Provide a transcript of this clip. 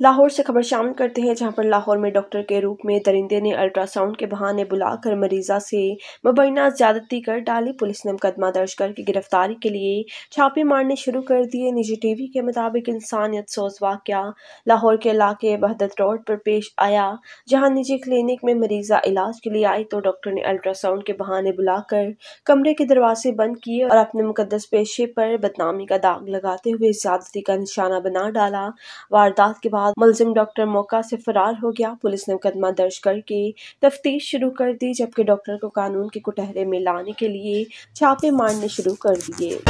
लाहौर से खबर शामिल करते हैं, जहाँ पर लाहौर में डॉक्टर के रूप में दरिंदे ने अल्ट्रासाउंड के बहाने बुलाकर मरीजा से मुबैना ज्यादती कर डाली। पुलिस ने मुकदमा दर्ज करके गिरफ्तारी के लिए छापे मारने शुरू कर दिए। निजी टीवी के मुताबिक इंसानियत सोज वाक़ लाहौर के इलाके बहदत रोड पर पेश आया, जहाँ निजी क्लिनिक में मरीजा इलाज के लिए आई तो डॉक्टर ने अल्ट्रासाउंड के बहाने बुलाकर कमरे के दरवाजे बंद किए और अपने मुकदस पेशे पर बदनामी का दाग लगाते हुए ज्यादती का निशाना बना डाला। वारदात के बाद मुलजिम डॉक्टर मौका से फरार हो गया। पुलिस ने मुकदमा दर्ज करके तफ्तीश शुरू कर दी, जबकि डॉक्टर को कानून के कुटहरे में लाने के लिए छापे मारने शुरू कर दिए।